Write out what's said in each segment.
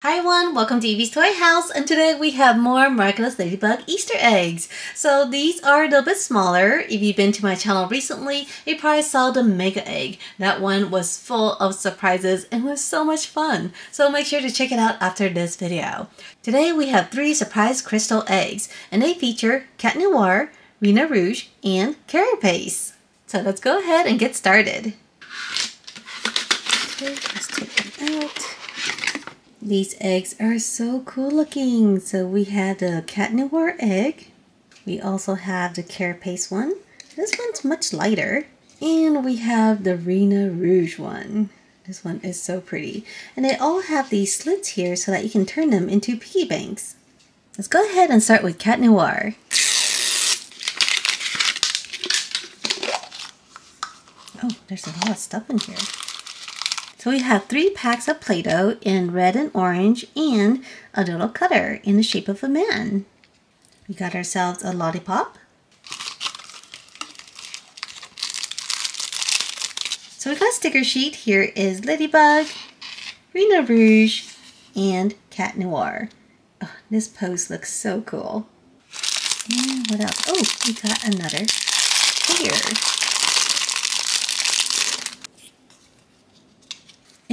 Hi everyone, welcome to Evie's Toy House and today we have more Miraculous Ladybug Easter eggs. So these are a little bit smaller. If you've been to my channel recently, you probably saw the Mega Egg. That one was full of surprises and was so much fun. So make sure to check it out after this video. Today we have three surprise crystal eggs and they feature Cat Noir, Rena Rouge, and Carapace. So let's go ahead and get started. Okay, let's take them out. These eggs are so cool looking. So we have the Cat Noir egg. We also have the Carapace one. This one's much lighter. And we have the Rena Rouge one. This one is so pretty. And they all have these slits here so that you can turn them into piggy banks. Let's go ahead and start with Cat Noir. Oh, there's a lot of stuff in here. So we have three packs of Play-Doh in red and orange and a little cutter in the shape of a man. We got ourselves a lollipop. So we got a sticker sheet. Here is Ladybug, Rena Rouge, and Cat Noir. Oh, this pose looks so cool. And what else? Oh, we got another figure.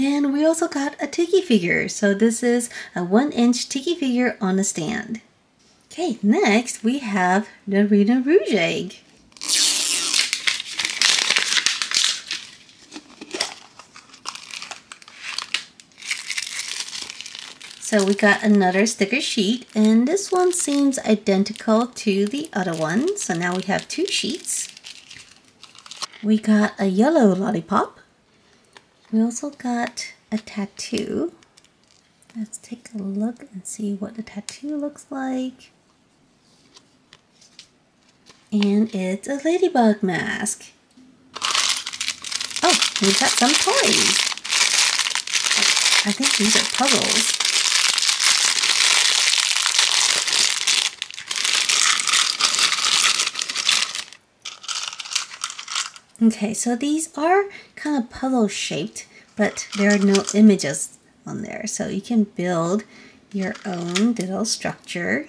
And we also got a tiki figure. So this is a one inch tiki figure on a stand. Okay, next we have the Rena Rouge egg. So we got another sticker sheet and this one seems identical to the other one. So now we have two sheets. We got a yellow lollipop we also got a tattoo. Let's take a look and see what the tattoo looks like. And it's a ladybug mask. Oh, we got some toys. I think these are puzzles. Okay, so these are kind of puzzle shaped, but there are no images on there. So you can build your own little structure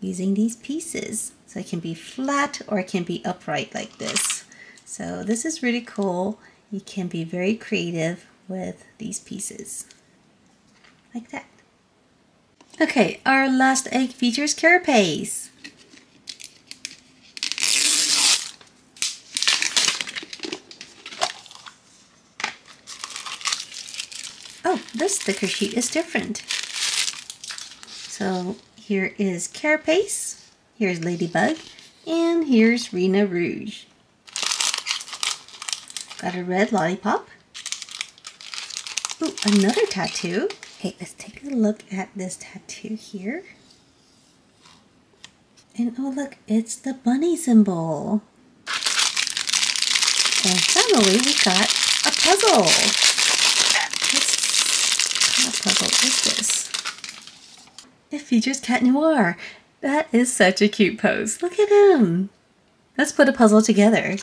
using these pieces. So it can be flat or it can be upright like this. So this is really cool. You can be very creative with these pieces, like that. Okay, our last egg features carapace. Oh, this sticker sheet is different. So here is Carapace, here's Ladybug, and here's Rena Rouge. Got a red lollipop. Ooh, another tattoo. Okay, let's take a look at this tattoo here. And oh look, it's the bunny symbol. And finally we got a puzzle puzzle is this? It features Cat Noir. That is such a cute pose. Look at him. Let's put a puzzle together.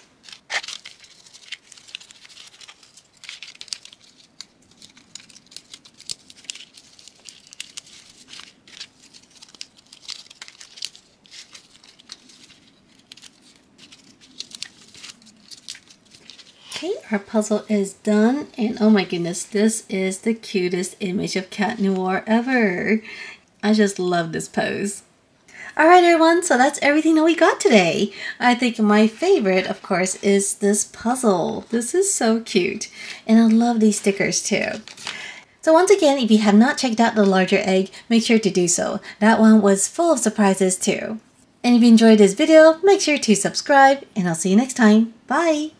Okay, our puzzle is done and oh my goodness, this is the cutest image of Cat Noir ever. I just love this pose. Alright everyone, so that's everything that we got today. I think my favorite, of course, is this puzzle. This is so cute. And I love these stickers too. So once again, if you have not checked out the larger egg, make sure to do so. That one was full of surprises too. And if you enjoyed this video, make sure to subscribe and I'll see you next time. Bye!